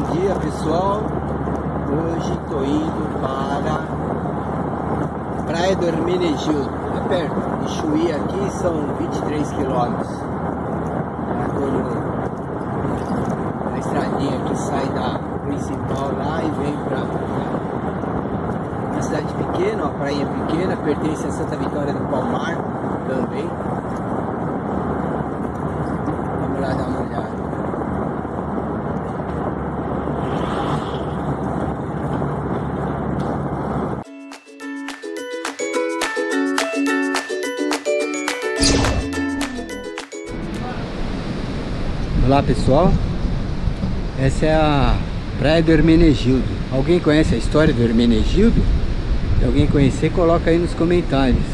bom dia pessoal. Hoje estou indo para Praia do Hermenegildo, é perto de Chuí aqui, são 23 quilômetros. Estou na estradinha que sai da principal lá e vem para uma cidade pequena, uma praia pequena, pertence a Santa Vitória do Palmar Olá pessoal, essa é a Praia do Hermenegildo. Alguém conhece a história do Hermenegildo? Se alguém conhecer, coloca aí nos comentários.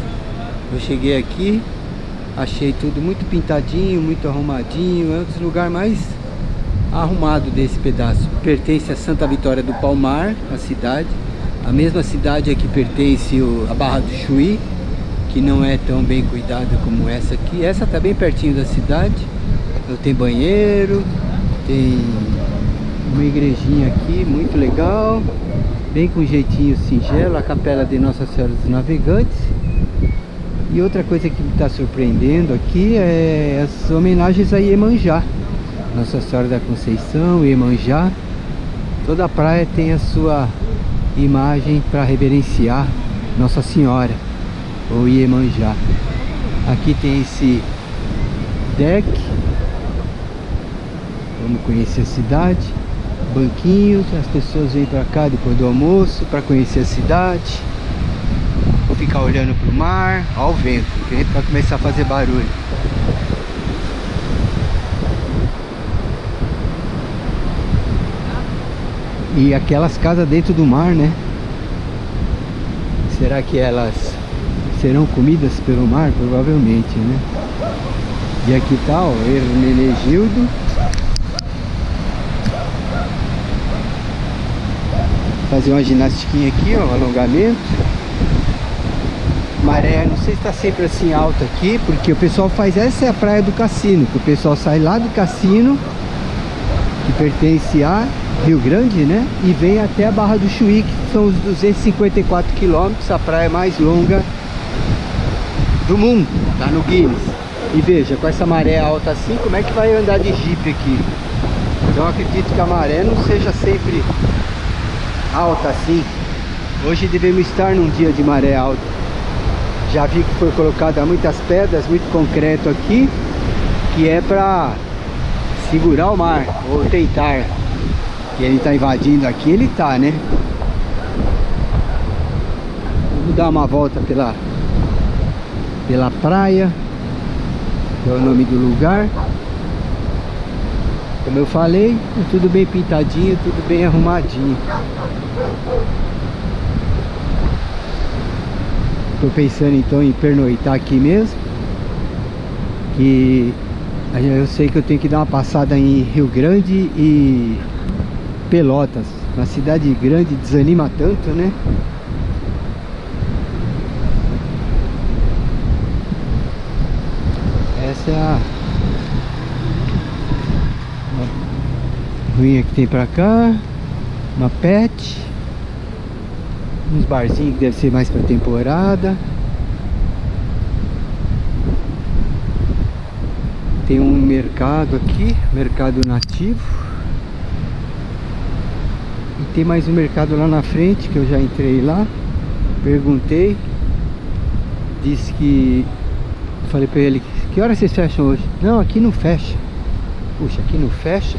Eu cheguei aqui, achei tudo muito pintadinho, muito arrumadinho. É um dos lugares mais arrumados desse pedaço. Pertence a Santa Vitória do Palmar, a cidade. A mesma cidade a que pertence a Barra do Chuí, que não é tão bem cuidada como essa aqui. Essa está bem pertinho da cidade. Tem banheiro, tem uma igrejinha aqui muito legal, bem com jeitinho singelo, a capela de Nossa Senhora dos Navegantes. E outra coisa que me está surpreendendo aqui é as homenagens a Iemanjá. Nossa Senhora da Conceição, Iemanjá. Toda a praia tem a sua imagem para reverenciar Nossa Senhora ou Iemanjá. Aqui tem esse deck. Vamos conhecer a cidade. Banquinhos, as pessoas vêm para cá depois do almoço para conhecer a cidade. Vou ficar olhando para o mar, ao vento, para começar a fazer barulho. E aquelas casas dentro do mar, né? Será que elas serão comidas pelo mar? Provavelmente, né? E aqui tá o Hermenegildo. Fazer uma ginastiquinha aqui, ó, um alongamento. Maré, não sei se está sempre assim alta aqui, porque o pessoal faz, essa é a praia do cassino, que o pessoal sai lá do cassino, que pertence a Rio Grande, né? E vem até a Barra do Chuí, que são os 254 quilômetros, a praia mais longa do mundo, tá no Guinness. E veja, com essa maré alta assim, como é que vai andar de jipe aqui? Então acredito que a maré não seja sempre alta assim. Hoje devemos estar num dia de maré alta. Já vi que foi colocada muitas pedras, muito concreto aqui, que é para segurar o mar, ou tentar. E ele está invadindo aqui, ele tá, né? Vamos dar uma volta pela, pela praia, que é o nome do lugar. Como eu falei, tudo bem pintadinho, tudo bem arrumadinho. Tô pensando então em pernoitar aqui mesmo. Que eu sei que eu tenho que dar uma passada em Rio Grande e Pelotas. Uma cidade grande desanima tanto, né? Essa é a que tem pra cá. Uma pet. Uns barzinhos que deve ser mais pra temporada. Tem um mercado aqui, mercado nativo. E tem mais um mercado lá na frente que eu já entrei lá. Perguntei. Disse que. Falei pra ele, que horas vocês fecham hoje? Não, aqui não fecha. Puxa, aqui não fecha?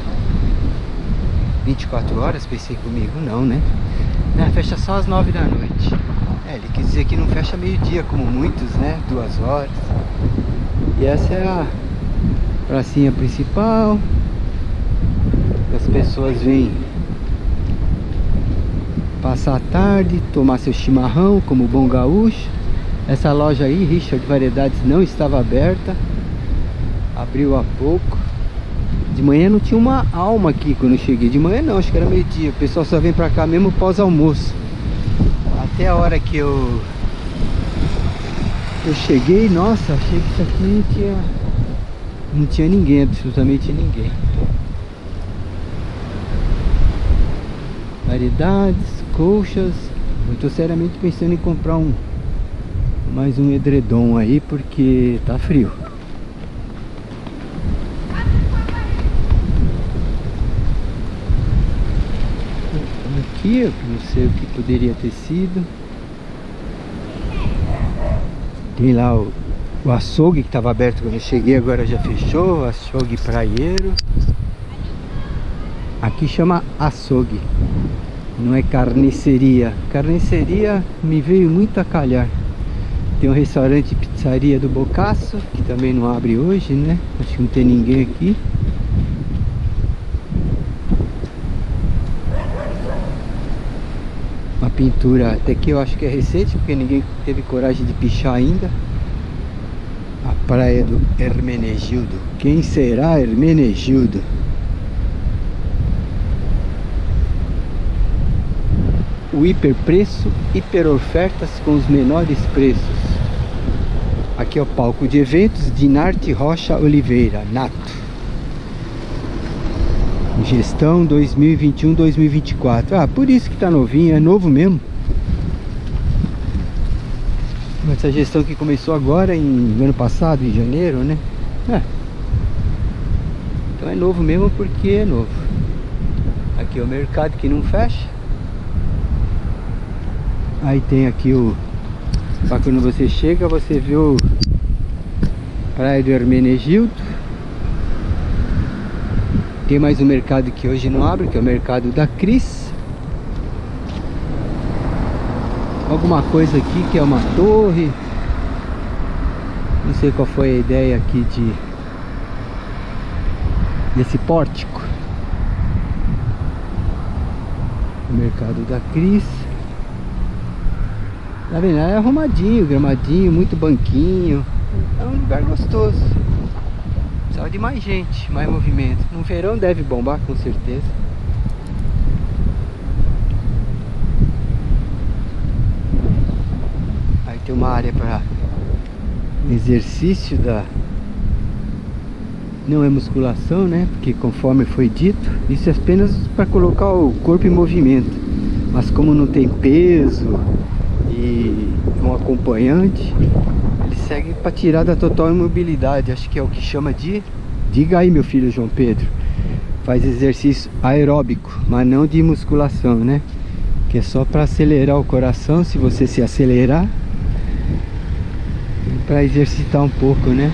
24 horas, pensei comigo, não, né? É, fecha só às 9 da noite. É, ele quis dizer que não fecha meio-dia, como muitos, né? Duas horas. E essa é a pracinha principal. As pessoas vêm passar a tarde, tomar seu chimarrão, como bom gaúcho. Essa loja aí, Richard Variedades, não estava aberta. Abriu há pouco. De manhã não tinha uma alma aqui quando eu cheguei. De manhã não, acho que era meio-dia. O pessoal só vem pra cá mesmo pós-almoço. Até a hora que eu... Eu cheguei, nossa, achei que isso aqui não tinha... Não tinha ninguém, absolutamente ninguém. variedades, colchas. Eu tô seriamente pensando em comprar um mais um edredom aí porque tá frio. Aqui, não sei o que poderia ter sido. Tem lá o, o açougue que estava aberto quando eu cheguei, agora já fechou. Açougue praieiro. Aqui chama açougue, não é carniceria. Carniceria me veio muito a calhar. Tem um restaurante pizzaria do Bocaço, que também não abre hoje, né? Acho que não tem ninguém aqui. Uma pintura até que eu acho que é recente, porque ninguém teve coragem de pichar ainda. A praia do Hermenegildo. Quem será Hermenegildo? o hiperpreço, hiperofertas com os menores preços. Aqui é o palco de eventos de Narte Rocha Oliveira, Nato. Gestão 2021-2024. Ah, por isso que tá novinho, é novo mesmo. Essa gestão que começou agora em ano passado, em janeiro, né? É. Então é novo mesmo porque é novo. Aqui é o mercado que não fecha. Aí tem aqui o... Pra quando você chega, você vê o... Praia do Hermenegildo. Tem mais um mercado que hoje não abre, que é o mercado da Cris. Alguma coisa aqui que é uma torre. Não sei qual foi a ideia aqui de... Desse pórtico. O mercado da Cris. Tá vendo? É arrumadinho, gramadinho, muito banquinho. É um lugar gostoso. Precisava de mais gente, mais movimento. No verão deve bombar, com certeza. Aí tem uma área para exercício da... Não é musculação, né? Porque conforme foi dito, isso é apenas para colocar o corpo em movimento. Mas como não tem peso, e um acompanhante, segue para tirar da total imobilidade, acho que é o que chama de, diga aí meu filho João Pedro, faz exercício aeróbico, mas não de musculação, né? Que é só para acelerar o coração, se você se acelerar, para exercitar um pouco, né?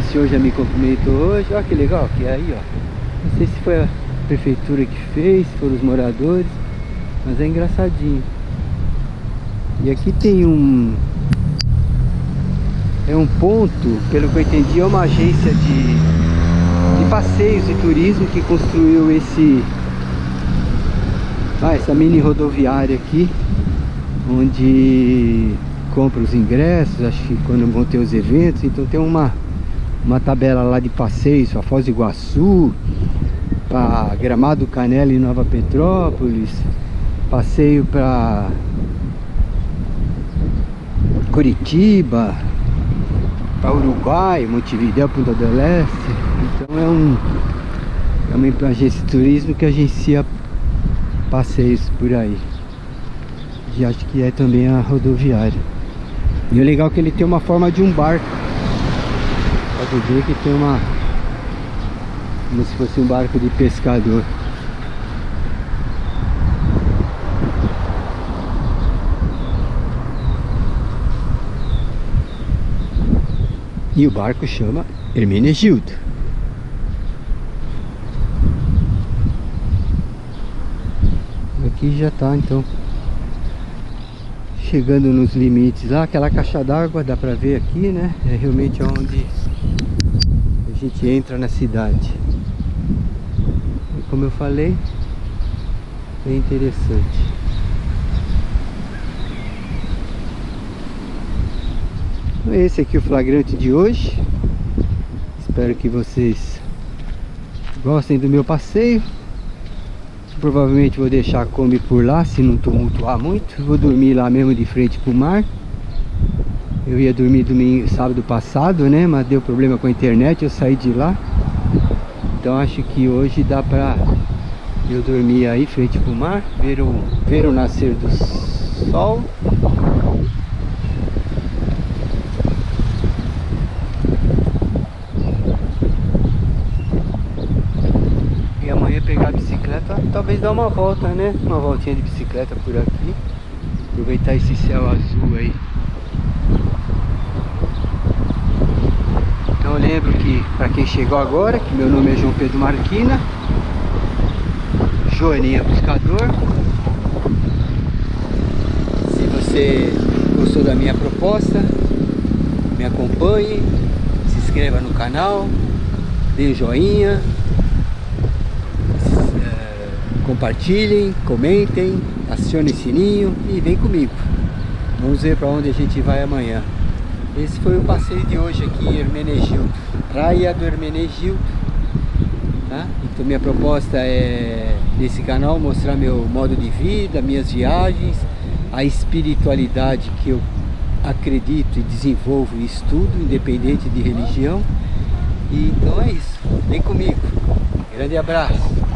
Esse senhor já me cumprimentou hoje, olha que legal, que é aí, ó. Não sei se foi a prefeitura que fez, se foram os moradores. Mas é engraçadinho. E aqui tem um... É um ponto, pelo que eu entendi, é uma agência de, de passeios e turismo que construiu esse... Ah, essa mini rodoviária aqui. Onde compra os ingressos, acho que quando vão ter os eventos. Então tem uma, uma tabela lá de passeios a Foz do Iguaçu, para Gramado Canela e Nova Petrópolis passeio para Curitiba, para Uruguai, Montevideo, Punta del Este. Então é um é uma agência de turismo que agencia passeios por aí. E acho que é também a rodoviária. E o legal é que ele tem uma forma de um barco. Pode ver que tem uma como se fosse um barco de pescador. E o barco chama Hermenegildo. Aqui já está então chegando nos limites lá, aquela caixa d'água dá pra ver aqui, né? É realmente onde a gente entra na cidade. E como eu falei, é interessante. Esse aqui é o flagrante de hoje. Espero que vocês gostem do meu passeio. Provavelmente vou deixar a Kombi por lá, se não tumultuar muito. Vou dormir lá mesmo de frente pro mar. Eu ia dormir domingo, sábado passado, né? Mas deu problema com a internet, eu saí de lá. Então acho que hoje dá pra Eu dormi aí frente pro mar, ver o, ver o nascer do sol. E amanhã pegar a bicicleta, talvez dar uma volta, né? Uma voltinha de bicicleta por aqui. Aproveitar esse céu azul aí. Então lembro que, para quem chegou agora, que meu nome é João Pedro Marquina. Joaninha Pescador. Se você gostou da minha proposta, me acompanhe, se inscreva no canal, dê um joinha, compartilhem, comentem, acionem o sininho e vem comigo. Vamos ver para onde a gente vai amanhã. Esse foi o passeio de hoje aqui em Hermenegildo, Praia do Hermenegildo. Tá? Então minha proposta é nesse canal mostrar meu modo de vida, minhas viagens, a espiritualidade que eu acredito e desenvolvo e estudo, independente de religião. E então é isso. Vem comigo. Grande abraço.